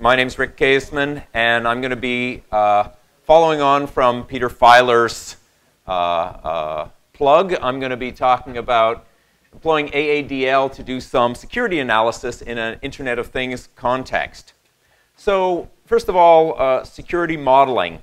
my name is Rick Kazman, and I'm going to be uh, following on from Peter Feiler's uh, uh, plug. I'm going to be talking about employing AADL to do some security analysis in an Internet of Things context. So, first of all, uh, security modeling.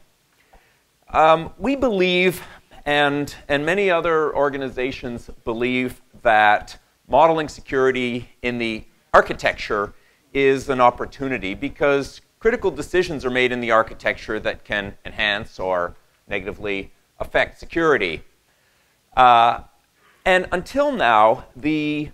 Um, we believe, and, and many other organizations believe, that modeling security in the architecture is an opportunity because critical decisions are made in the architecture that can enhance or negatively affect security. Uh, and until now, the,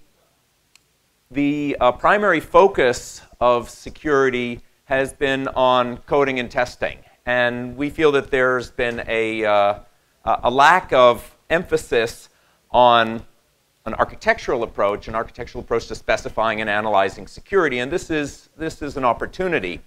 the uh, primary focus of security has been on coding and testing. And we feel that there's been a, uh, a lack of emphasis on an architectural approach, an architectural approach to specifying and analyzing security, and this is, this is an opportunity.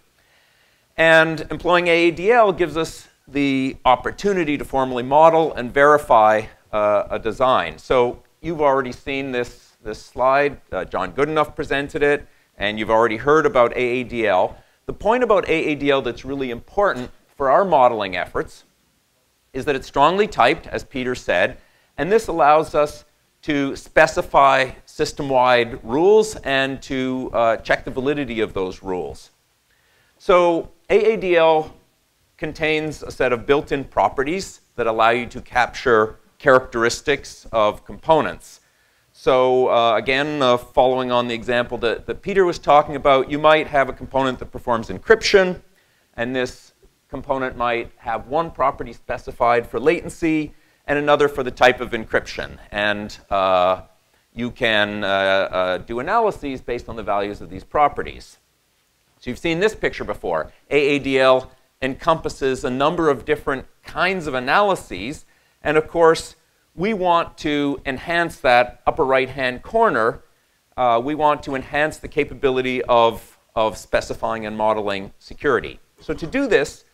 And employing AADL gives us the opportunity to formally model and verify uh, a design. So you've already seen this, this slide. Uh, John Goodenough presented it, and you've already heard about AADL. The point about AADL that's really important for our modeling efforts is that it's strongly typed, as Peter said, and this allows us to specify system-wide rules and to uh, check the validity of those rules. So AADL contains a set of built-in properties that allow you to capture characteristics of components. So uh, again, uh, following on the example that, that Peter was talking about, you might have a component that performs encryption, and this component might have one property specified for latency, and another for the type of encryption. And uh, you can uh, uh, do analyses based on the values of these properties. So you've seen this picture before. AADL encompasses a number of different kinds of analyses. And of course, we want to enhance that upper right-hand corner. Uh, we want to enhance the capability of, of specifying and modeling security. So to do this,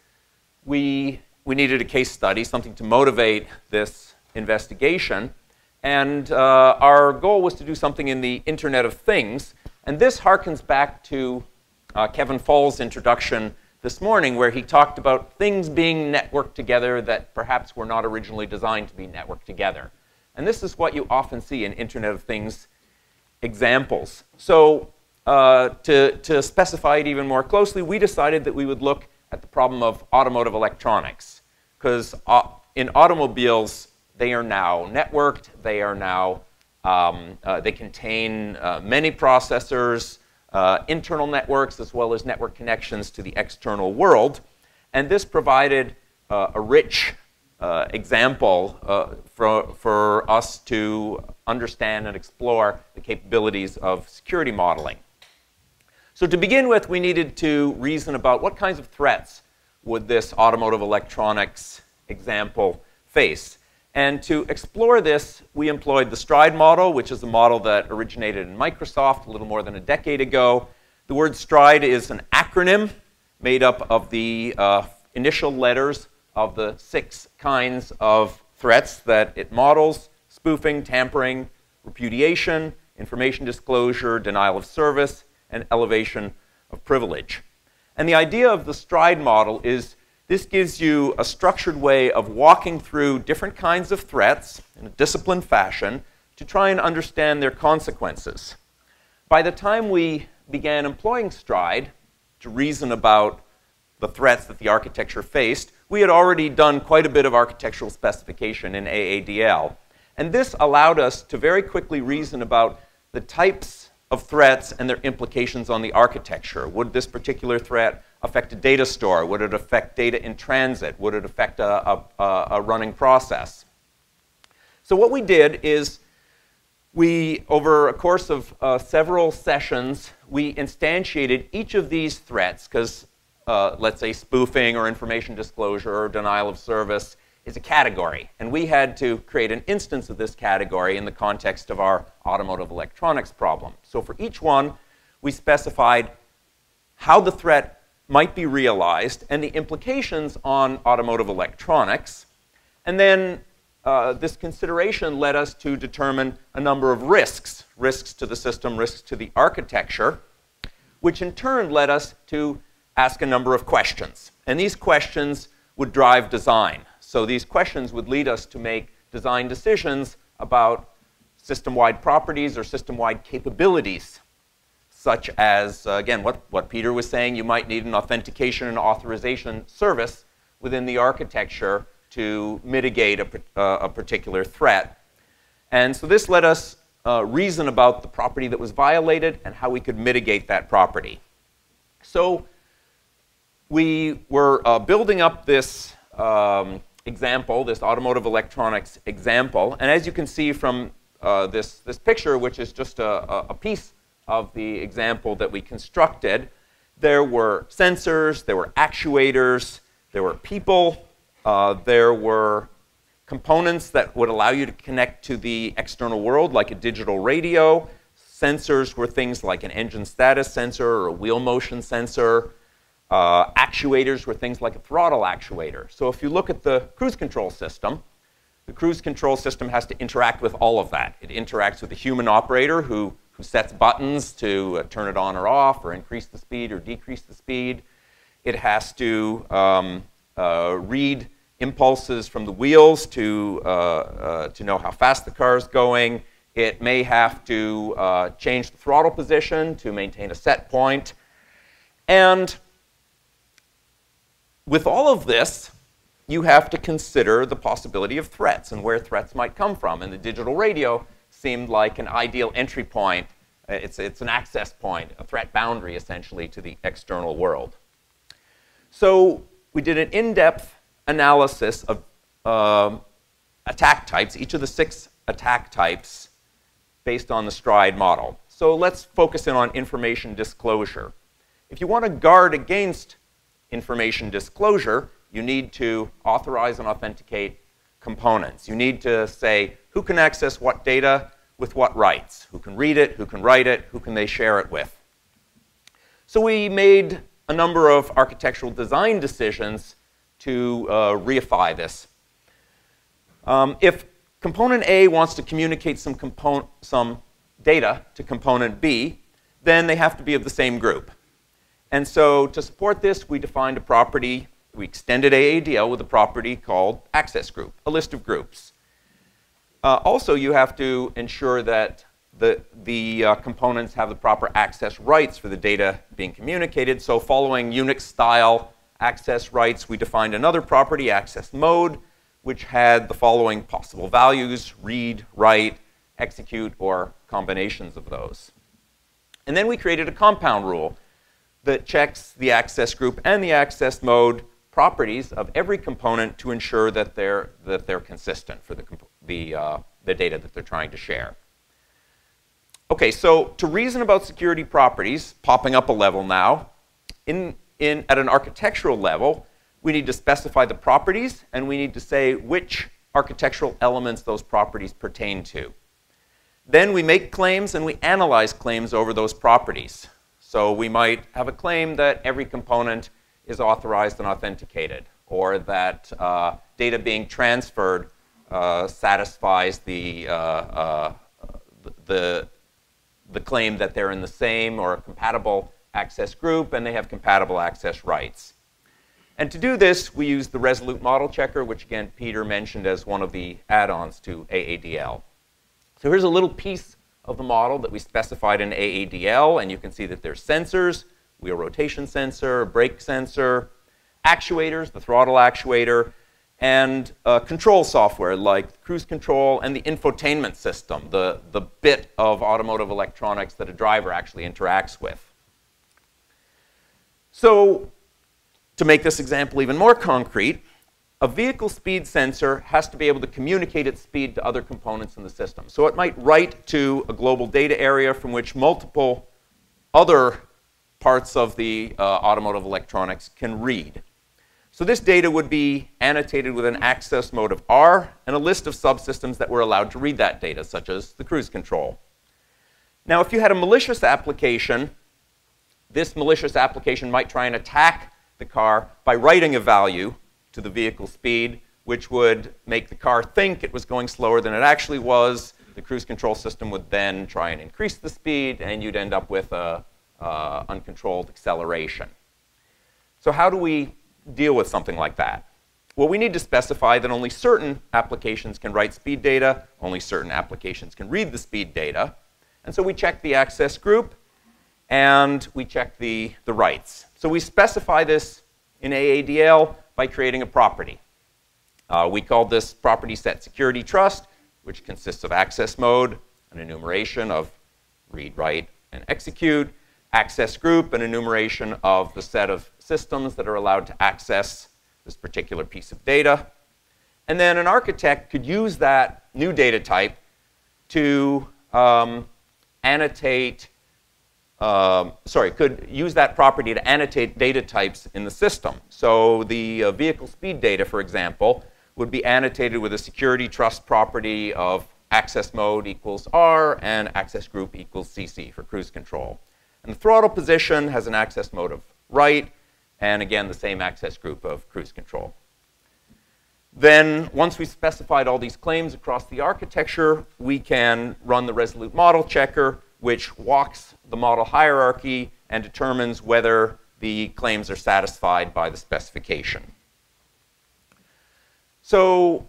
we we needed a case study, something to motivate this investigation. And uh, our goal was to do something in the Internet of Things. And this harkens back to uh, Kevin Fall's introduction this morning, where he talked about things being networked together that perhaps were not originally designed to be networked together. And this is what you often see in Internet of Things examples. So uh, to, to specify it even more closely, we decided that we would look at the problem of automotive electronics. Because uh, in automobiles, they are now networked, they are now, um, uh, they contain uh, many processors, uh, internal networks, as well as network connections to the external world. And this provided uh, a rich uh, example for, for us to understand and explore the capabilities of security modeling. So to begin with, we needed to reason about what kinds of threats would this automotive electronics example face. And to explore this, we employed the STRIDE model, which is a model that originated in Microsoft a little more than a decade ago. The word STRIDE is an acronym made up of the uh, initial letters of the six kinds of threats that it models spoofing, tampering, repudiation, information disclosure, denial of service, and elevation of privilege. And the idea of the STRIDE model is this gives you a structured way of walking through different kinds of threats in a disciplined fashion to try and understand their consequences. By the time we began employing STRIDE to reason about the threats that the architecture faced, we had already done quite a bit of architectural specification in AADL. And this allowed us to very quickly reason about the types of threats and their implications on the architecture. Would this particular threat affect a data store? Would it affect data in transit? Would it affect a, a, a running process? So what we did is we, over a course of uh, several sessions, we instantiated each of these threats, because uh, let's say spoofing or information disclosure or denial of service is a category. And we had to create an instance of this category in the context of our automotive electronics problem. So for each one, we specified how the threat might be realized and the implications on automotive electronics. And then uh, this consideration led us to determine a number of risks, risks to the system, risks to the architecture, which in turn led us to ask a number of questions. And these questions would drive design. So these questions would lead us to make design decisions about system-wide properties or system-wide capabilities, such as, uh, again, what, what Peter was saying, you might need an authentication and authorization service within the architecture to mitigate a, uh, a particular threat. And so this let us uh, reason about the property that was violated and how we could mitigate that property. So we were uh, building up this um, example, this automotive electronics example. And as you can see from uh, this, this picture, which is just a, a piece of the example that we constructed, there were sensors, there were actuators, there were people, uh, there were components that would allow you to connect to the external world, like a digital radio. Sensors were things like an engine status sensor or a wheel motion sensor. Uh, actuators were things like a throttle actuator. So if you look at the cruise control system, the cruise control system has to interact with all of that. It interacts with the human operator who, who sets buttons to uh, turn it on or off, or increase the speed or decrease the speed. It has to um, uh, read impulses from the wheels to, uh, uh, to know how fast the car is going. It may have to uh, change the throttle position to maintain a set point. And with all of this, you have to consider the possibility of threats and where threats might come from. And the digital radio seemed like an ideal entry point. It's, it's an access point, a threat boundary, essentially, to the external world. So we did an in-depth analysis of uh, attack types, each of the six attack types based on the STRIDE model. So let's focus in on information disclosure. If you want to guard against information disclosure, you need to authorize and authenticate components. You need to say who can access what data with what rights, who can read it, who can write it, who can they share it with. So we made a number of architectural design decisions to uh, reify this. Um, if component A wants to communicate some, some data to component B, then they have to be of the same group. And so to support this, we defined a property, we extended AADL with a property called access group, a list of groups. Uh, also, you have to ensure that the, the uh, components have the proper access rights for the data being communicated. So following Unix style access rights, we defined another property, access mode, which had the following possible values, read, write, execute, or combinations of those. And then we created a compound rule that checks the access group and the access mode properties of every component to ensure that they're, that they're consistent for the, the, uh, the data that they're trying to share. Okay, so to reason about security properties, popping up a level now, in in, at an architectural level, we need to specify the properties, and we need to say which architectural elements those properties pertain to. Then we make claims and we analyze claims over those properties. So we might have a claim that every component is authorized and authenticated, or that uh, data being transferred uh, satisfies the, uh, uh the, the claim that they're in the same or compatible access group, and they have compatible access rights. And to do this, we use the Resolute Model Checker, which again, Peter mentioned as one of the add-ons to AADL. So here's a little piece of the model that we specified in AADL, and you can see that there's sensors, wheel rotation sensor, brake sensor, actuators, the throttle actuator, and uh, control software like cruise control and the infotainment system, the, the bit of automotive electronics that a driver actually interacts with. So to make this example even more concrete, a vehicle speed sensor has to be able to communicate its speed to other components in the system. So it might write to a global data area from which multiple other parts of the uh, automotive electronics can read. So this data would be annotated with an access mode of R and a list of subsystems that were allowed to read that data, such as the cruise control. Now, if you had a malicious application this malicious application might try and attack the car by writing a value to the vehicle speed, which would make the car think it was going slower than it actually was. The cruise control system would then try and increase the speed, and you'd end up with a, uh, uncontrolled acceleration. So how do we deal with something like that? Well, we need to specify that only certain applications can write speed data, only certain applications can read the speed data. And so we check the access group, and we check the, the rights. So we specify this in AADL by creating a property. Uh, we call this property set security trust, which consists of access mode, an enumeration of read, write, and execute, access group, an enumeration of the set of systems that are allowed to access this particular piece of data. And then an architect could use that new data type to um, annotate, um, sorry, could use that property to annotate data types in the system. So the uh, vehicle speed data, for example, would be annotated with a security trust property of access mode equals R and access group equals CC for cruise control. And the throttle position has an access mode of write, and again, the same access group of cruise control. Then, once we've specified all these claims across the architecture, we can run the Resolute model checker, which walks the model hierarchy and determines whether the claims are satisfied by the specification. So,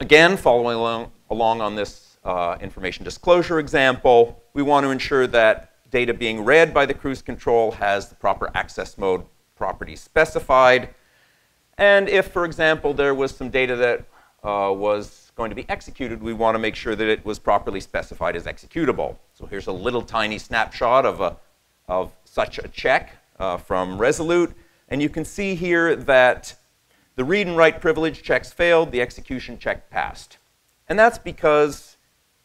again, following along, along on this uh, information disclosure example, we want to ensure that data being read by the cruise control has the proper access mode properties specified. And if, for example, there was some data that uh, was going to be executed, we want to make sure that it was properly specified as executable. So here's a little tiny snapshot of, a, of such a check uh, from Resolute. And you can see here that the read and write privilege checks failed, the execution check passed. And that's because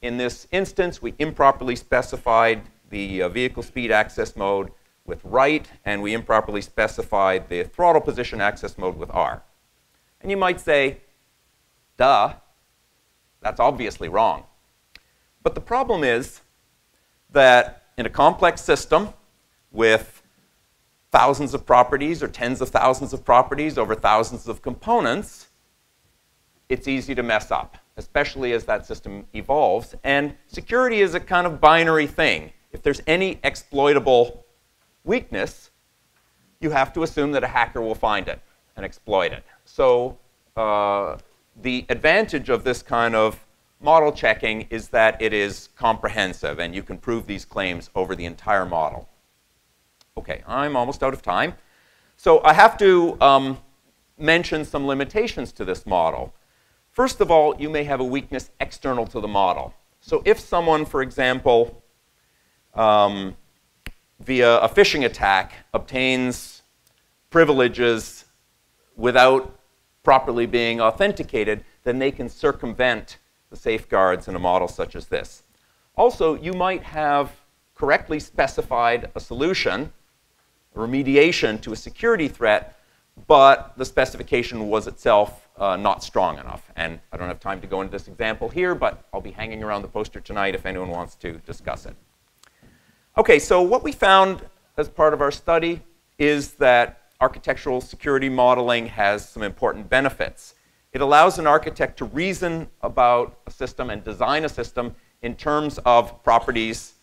in this instance, we improperly specified the uh, vehicle speed access mode with write, and we improperly specified the throttle position access mode with R. And you might say, duh, that's obviously wrong. But the problem is that in a complex system with thousands of properties or tens of thousands of properties over thousands of components, it's easy to mess up, especially as that system evolves. And security is a kind of binary thing. If there's any exploitable weakness, you have to assume that a hacker will find it and exploit it. So uh, the advantage of this kind of model checking is that it is comprehensive and you can prove these claims over the entire model. Okay, I'm almost out of time. So I have to um, mention some limitations to this model. First of all, you may have a weakness external to the model. So if someone, for example, um, via a phishing attack, obtains privileges without properly being authenticated, then they can circumvent the safeguards in a model such as this. Also, you might have correctly specified a solution, a remediation to a security threat, but the specification was itself uh, not strong enough. And I don't have time to go into this example here, but I'll be hanging around the poster tonight if anyone wants to discuss it. Okay, so what we found as part of our study is that architectural security modeling has some important benefits. It allows an architect to reason about a system and design a system in terms of properties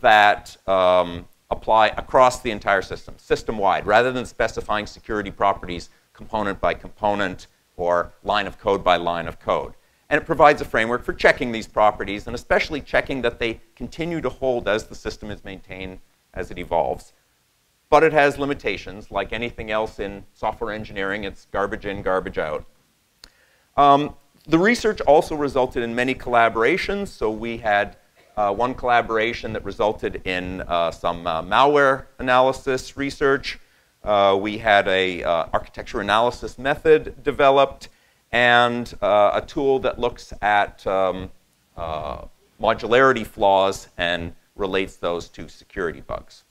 that um, apply across the entire system, system-wide, rather than specifying security properties component by component or line of code by line of code. And it provides a framework for checking these properties, and especially checking that they continue to hold as the system is maintained as it evolves. But it has limitations. Like anything else in software engineering, it's garbage in, garbage out. Um, the research also resulted in many collaborations. So we had uh, one collaboration that resulted in uh, some uh, malware analysis research. Uh, we had a uh, architecture analysis method developed and uh, a tool that looks at um, modularity flaws and relates those to security bugs.